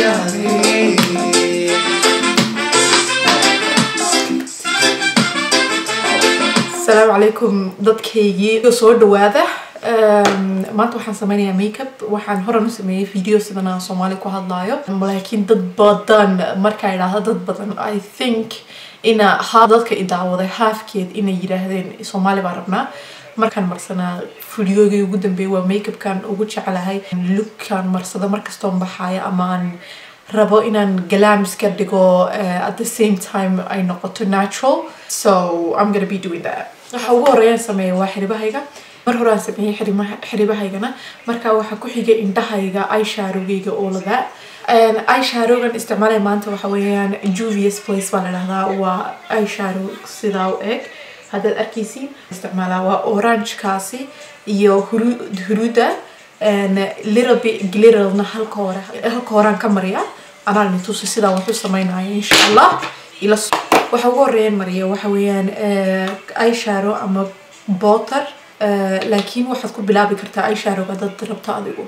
يعني. السلام عليكم دتك هيجي يصور دوادة ما توحنا سمينا ميك اب وحن هرا نسمي فيديو سدنا صومالي كوهاد لايو ولكن دت بدن مركا يلاها دت بدن I think ina dadka daawaday halfkeed inay yidhaahdeen soomaali baan rabnaa markaan marsanaa videogii ugu dambeeyay waa makeupkan ugu jeclahay lookkan marsado markastoon baxaaya ama aan rabo inaan glamska dhigo uh, at the same time ay noqoto natural. So i'm gonna be doing that. Waxa ugu horeeyaan sameeya waa xiribahayga mar hore aan sameeyey xirimaha- xiribahaygana markaa waxaa ku xigay indhahayga eyeshadowgayga oo ladaa eyeshadowgan isticmaalaya maanta waxa weeyaan juvius place baa la dhahdaa waa eyeshadow sidaa u eg. Haddaad arkaysiin isticmaalaa waa orangekaasi iyo huru- huruuda little bit glitterna halka horaan ka mariya. Anaan tusi sidaa wax u sameynaya insha allah ila waxa ugu horeeyaan mariya waxa weeyaan eh, eyeshadow ama botter eh, laakiin waxaad ku bilaabi kartaa eyeshadowga dad rabto adigu.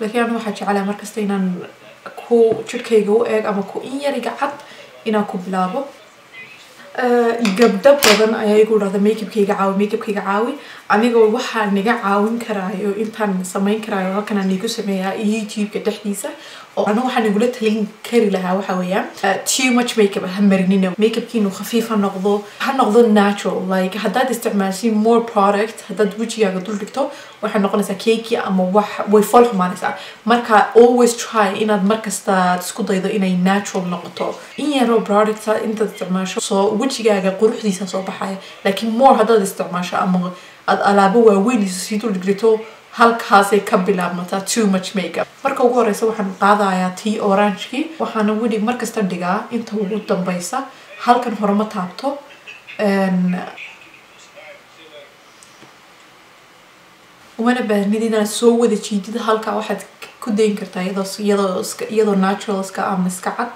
Laakiin anu waxaa jeclahay markasta inaan ku jidhkayga u eeg ama ku in yariga cad inaan ku bilaabo gabdho badan ayaa igu dhahda makeupkayga caawi makeupkayga caawi. Aniga waxaa niga caawin karaayo intaan samayn karaayo halkan aan igu sameeyaa youtube-ka dhexdiisa oo ana waxaan igula talin kari lahaa waxa weeyaan too much makeup ha marinina makeupkiinu khafiif ha noqdo ha noqdo natural like haddaad isticmaashin more product haddaad wejigaaga dul dhigto waxay noqonaysaa keeki ama wax way fool xumaanaysaa. Marka always try inaad markasta isku daydo inay natural noqoto. In yaroo product intaad isticmaasho soo wejigaaga quruxdiisa soo baxaya. Laakiin more haddaad isticmaasho ama aad alaabo waaweyn sii dul dhigto halkaasay ka bilaabmataa too much makeup. Marka ugu horeysa waxaan qaadayaa tii orangekii waxaana weli markasta dhigaa inta ugu dambeysa halkan hore ma taabto umana baahnid inaad soo wada jiidid halkaa waxaad ku dayin kartaa iyadoo naturalska ama iska cad.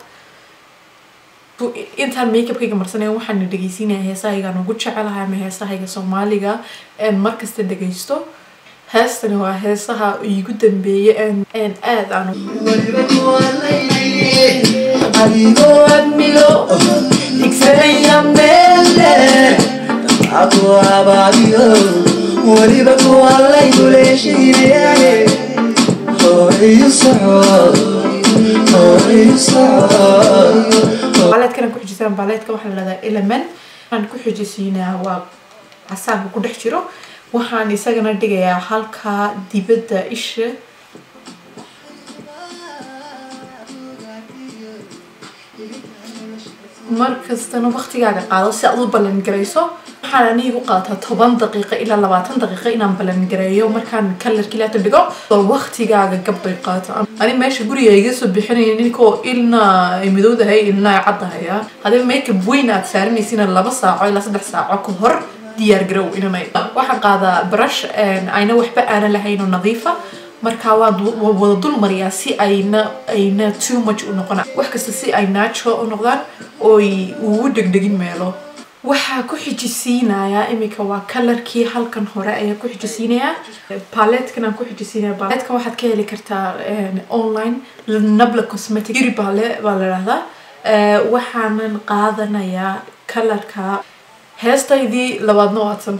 Intaan makeupkayga marsanaya waxaan dhegeysiinaya heesahaygaan ugu jecelahay ama heesahayga soomaaliga een markasta dhegeysto. Heestani waa heesaha iigu dambeeyay een een aad aan socod baaleedkan aan ku xijisaan baaleedka waxaa la dhahdaa element. Waxaan ku xijisiinaa waa casaanka ku dhex jiro. Waxaan isagana dhigayaa halka dibadda isha markastana waqtigaaga qaado si aad u ballan garayso waxaan anigu qaataa toban daqiiqo ilaa labaatan daqiiqo inaan ballan gareeyo markaan kalarkii laata dhigo waqtigaaga gabbay qaato ani meesha guriga iga soo bixinaya ninkoo ilna ay midowdahay ilna ay caddahaya haddii makeup weyn aad saaranaysiina laba saaco ilaa saddex saaco ka hor diyaar garow inanay waxaan qaadaa brush ayna waxba aanan lahayn oo nadiifa markaa waan wada dul mariyaa si ayna ayna too much u noqon wax kasta si ay natural u noqdaan oy ugu degdegin meelo. Waxaa ku xijisiinayaa iminka waa kalarkii halkan hore ayaa ku xijisiinayaa paleetkan aan ku xijisiinaya. Paleetkan waxaad ka heli kartaa online nabla cosmetic beauty pale baa la dhahdaa waxaanan qaadanayaa kalarka. Heestaydii labaadna waatan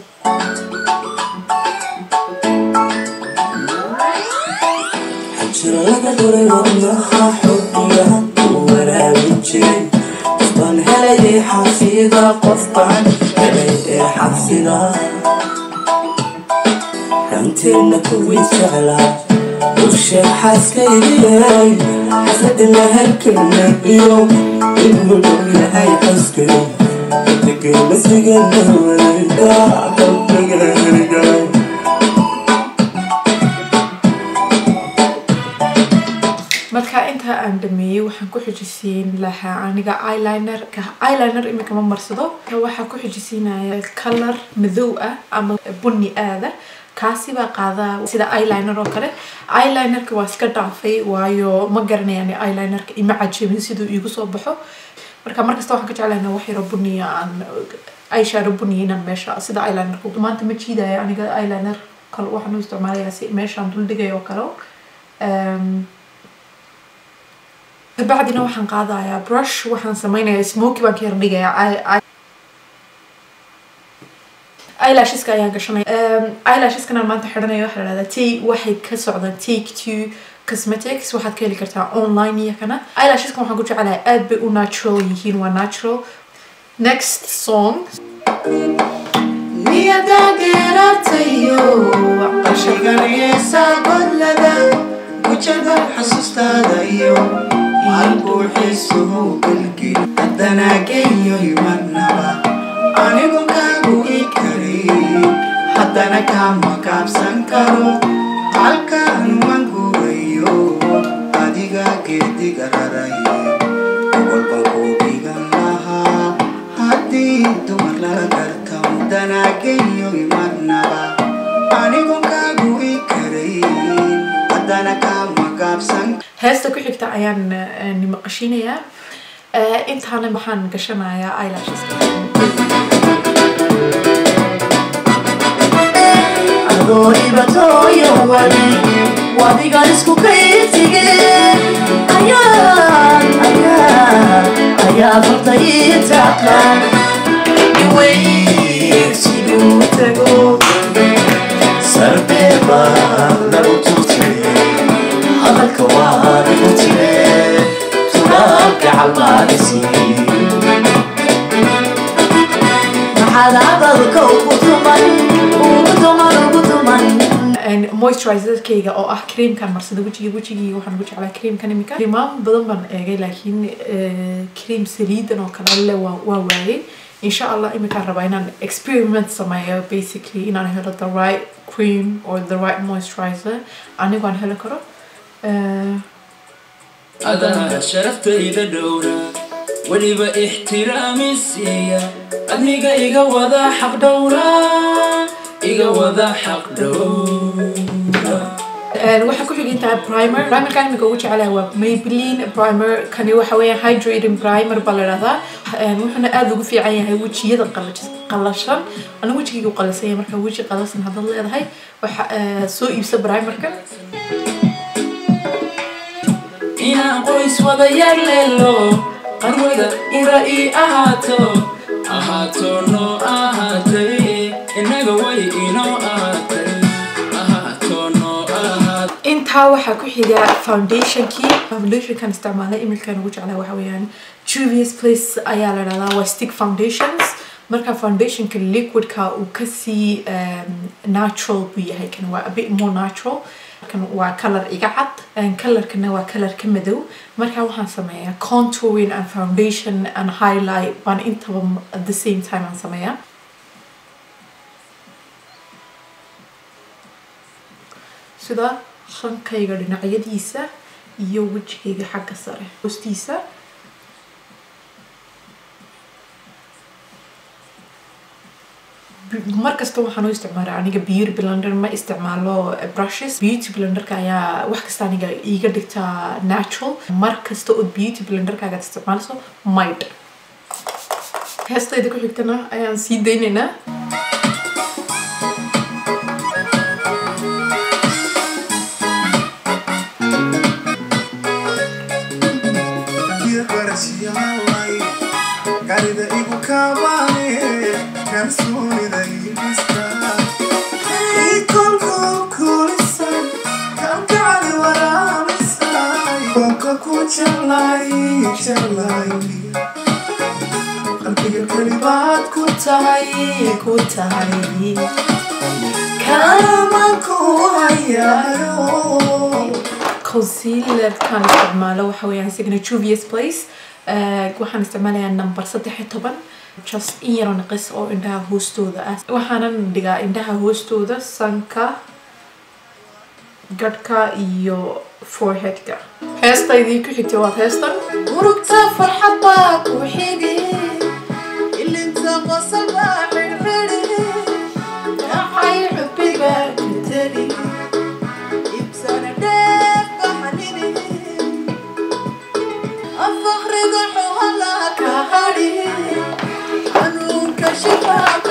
Şuralarda koruyorum raha حبها ورا بتشيل أصلا هلاقي حصيدة قصدعا هلاقي حصيدة حنتنا كوي سهلة وش حاسكيلي حسد لها الكلمة يوم الملوك لها يحسكي تقل مسجن نوري تعطل بقراري aan dhameeyey waxaan ku xijisiin lahaa aniga eyeliner eyeliner imika ma marsado waxaa ku xijisiinaya color madow ah ama bunni aada. Kaasi baa qaadaa sida eyeliner oo kale. Eyelinerka waa iska dhaafay waayo ma garanayaan eyelinerka ima cajabin siduu iigu soo baxo. Marka markasta waxaan ka jeclaynaa wax yaro bunniya aan eyeshadow buniya inaan meesha sida eyeliner maanta ma jiidaya aniga eyeliner kale waxaan u isticmaalayaa si meeshaan dul dhigayo oo kale. Um, kabacdina waxaan qaadayaa brush waxaan sameynayaa smoky baan ka yar dhigayaa eyelasheska ayaan gashanaya. Um, eyelasheskana maanta xidhanaya waxaa la dhahdaa t waxay ka socdaan take two cosmetics waxaad ka heli kartaa online iyo kana eyelasheska waxaan ku jecelahay aad bay u natural yihiin waa natural. Next song. Qashiganeesa godlada gujada xasuustaada iyo maalbuuxiisuhu gelgil haddana geeyo imanaba anigu kaagu i karin haddana kama kaabsan karo ayaan nimaqashinayaa Eh, intaana waxaan gashanayaa eyelasheska calmaadisi maxaad hadalka ugu tuman ugu tuman ugu tuman And moisturizerkayga oo ah creamkan marsada wejiga wejigii waxaan ugu jeclaa creamkan imika creamaan badan baan eegay laakiin eh, cream saliidan oo kale le waa waa waayay insha allah imikaan rabaa inaan experiment sameeyo basically inaan helo the right cream or the right moisturizer. Anigu aan heli karo Eh, adaa sharaftayda dhowra weliba ixtiraami siiya adniga iga wada xaq dhowra iga wada xaq dhowra Eh, waxaa ku xigin tahay primer. Primerkan imika ugu jecelahay waa maybelline primer. Kani waxa weeyaan hydrating primer baa la dhahdaa Eh, wuxuuna aada ugu fiican yahay wejiyada qalashan anigu wejigaygu qalasanya marka weji qalasan haddaad leedahay. Waxa eh, soo iibsa primerkan inaan qoys wada yarleelo qarwada ura ii ahaato. Ahaato noo ahaatay. Innaga way inoo ahaatay. Intaa waxaa ku xiga foundationkii foundationkan isticmaalay imilkan ugu jeclaa waxa weeyaan Juvia's Place ayaa la dhahdaa waa stick foundations. Marka foundationka liquidka uu ka sii um, natural buu yahay kan waa a bit more natural kan waa color iga cad colorkana waa color ka madow. Marka waxaan sameeyaa contouring and foundation and highlight baan intaba at the same time aan sameeyaa. Sida shankayga dhinacyadiisa iyo wejigayga xagga sare. Hoostiisa markasta waxaan u isticmaalaa aniga beauty blender ma isticmaalo brushes. Beauty blenderka ayaa wax kasta aniga iiga dhigtaa natural. Mar kasta ood beauty blenderkaaga isticmaalso mayd heestayda ku xigtana ayaan sii daynaynaa ku jalay jalay qalbiga kelibaad ku tahay ku tahay. Kalaman ku hayaayo. Concealerkan isticmaalo waxa weeyaan isagana Juvia's Place. Eh, waxaan isticmaalayaa number saddex iyo toban. Just in yaro naqis oo indhaha hoostooda ah. Waxaanan dhigaa indhaha hoostooda sanka gadhka iyo فوهدك هاستا يدي كل اكتوات مروك تافر فرحتك وحيدي. اللي انت وصلها من فريدي يا حي حبي بارك تاني يبسانا ديفا حنيني. الفخر ضحوها لك هاري عنو كشفها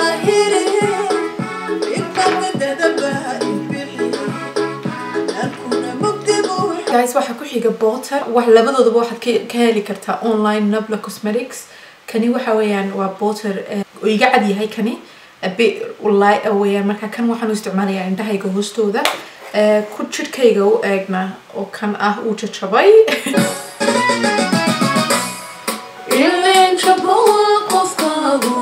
kani waxa weeyaan waa botter oo iga cad yahay kani a bit light weeyaan marka kan waxaan u isticmaalayaa indhahayga hoostooda Eh, ku jidhkayga u eegna oo kan ah uu jajabay ileen jaboa qofkaagu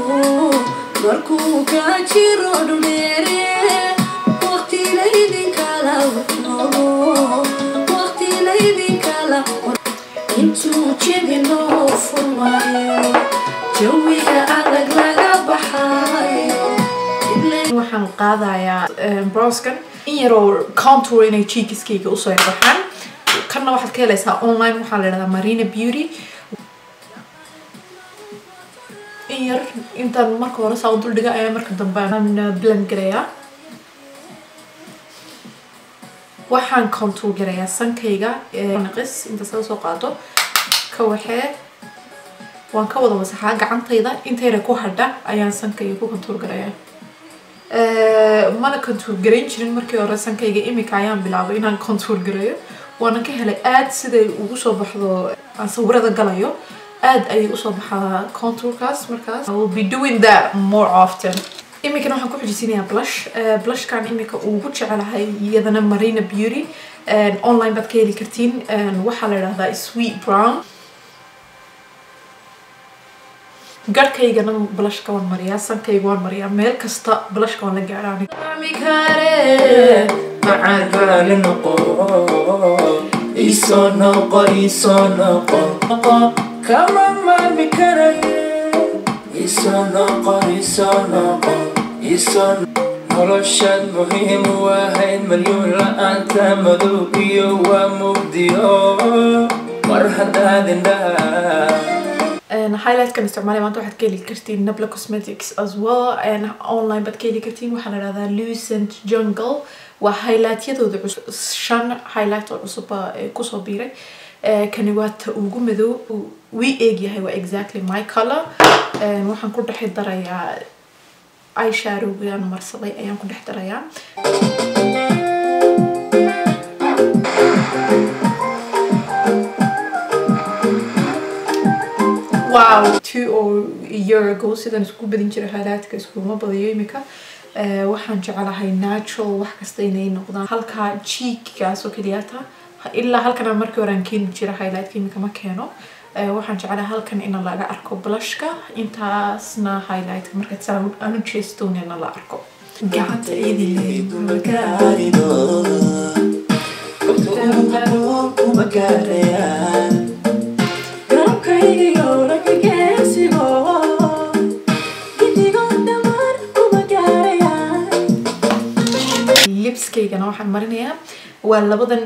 markuu kaa jiro dhuleere intuu jebi loo furmayo jawiga laga waxaan qaadayaa eh, browskan. In yaroo contour inay cheekiskayga u soo yarbaxaan kanna waxaad ka helaysaa online waxaa la dhahdaa marina beauty. In yar intaan marka hore saa u ayaa marka dambe aan blend garayaa. Waxaan contour garayaa sankayga eh, naqis. Inta soo soo qaado waxee waan ka wada wasaxaa gacantayda intayna ku hadha ayaan sankayga ku contour garayaa mana contour garayn jirin markii hore sankayga imika ayaan bilaabay inaan contour gareeyo waana ka helay aad siday ugu soo baxdo aan sawirada galayo aad ayay u soo baxaa contourkaas markaas I will be doing that more often. imikana waxaan ku xujisinayaa blush blushkan imika ugu jecelahay iyadana marina beauty online baad ka heli kartiin waxaa la dhahdaa sweet brown garhkaygana balashka waan mariyaa sankayga waan mariyaa meel kasta balashka waan la gaadhaan noloshaad muhiim u ahayd malyuun la-aanta madow iyo waa mugdiyo mar haddaad indhaha And highlightkan isticmaalaya maanta waxaad ka heli kartiin Nabla Cosmetics as well. And online baad ka heli kartiin. Waxaa la dhahdaa Lucent Jungle. Waa highlightyadooda cusub. Shan highlight oo cusub baa eh, ku soo biiray. Eh, kani waa ta ugu madow. Wii eeg yahay waa exactly my color. Waxaan ku dhex darayaa eyeshadowgaan marsaday ayaan ku dhex darayaa wow or a year ago sidaan isku badin jiray highlightka iskuma badiyo imika Eh, waxaan jecelahay natural wax kasta inay noqdaan. Halka cheekgaas oo keliyata ilaa halkan markii hore aan keeni jiray highlightka imika ma keeno. Eh, waxaan jecelahay halkan in laga arko blushka. Intaasna highlightka marka saan aan u jeestoonina la arko. Gacanta iyadii lipskaygana waxaan marinayaa waa labadan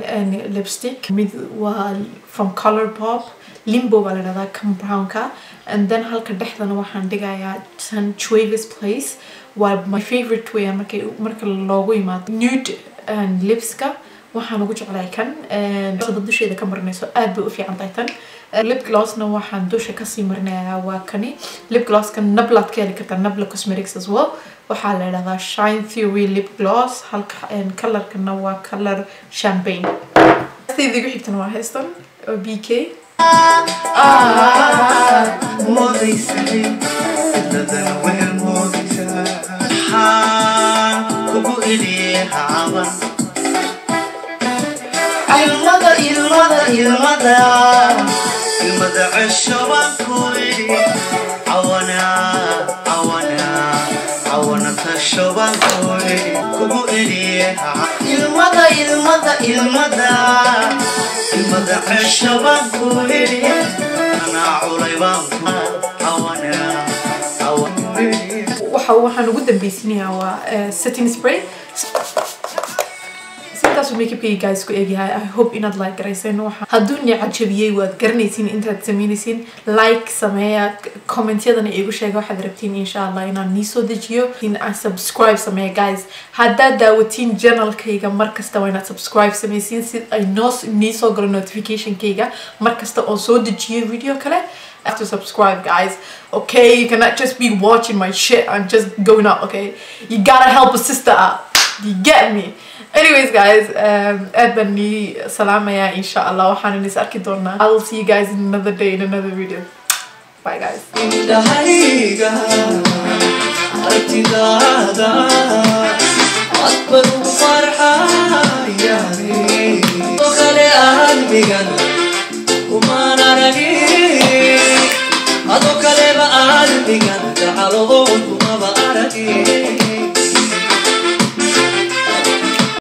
lipstick mid waa from color pop limbo baa la dhahdaa kan brownka and then halka dhexdana waxaan dhigayaa tan Travis place. waa my favorite way marka marka loogu yimaado nude and lipska waxaan ugu jeclahay kan sida dusheeda ka marinayso aad bay u fiican tahay tan lip glossna waxaan dusha ka sii marinayaa waa kani lip glosska nablaad ka heli kartaa nabla cosmetics as well waxaa la dhahdaa shine theory lip gloss halka colorkana waa color champagne heestayda igu xigtana waa heestan oo b k moodaysay cidladan weel moodaysa maxaan kugu idhi kugu hacaban ilmada ilmada ilmada idhi anaa culay baan ku cawana cawana waxa waxaan ugu dambeysinayaa waa eh, setting spray sidaasuu makeupkayga guys ku eegyahay i hope inaad like garayseen waxa hadduu nica waad garanaysiin intaad samaynaysiin like sameeya commentyadana iigu sheega waxaad rabtiin insha allah inaan nii soo dejiyo. Subscribe sameeya guys. Haddaad daawatiin channelkayga markasta waa inaad subscribe samaysiin si ay noo nii soo galo notificationkayga. Markasta oon soo dejiyo video kale to subscribe guys. Okay you cannot just be watching my shit and just going out okay? You gotta help a sister out. You get me anyways guys um, aad baan nii salaamayaa insha allah I will see you guys in another day in another video. Bye guys.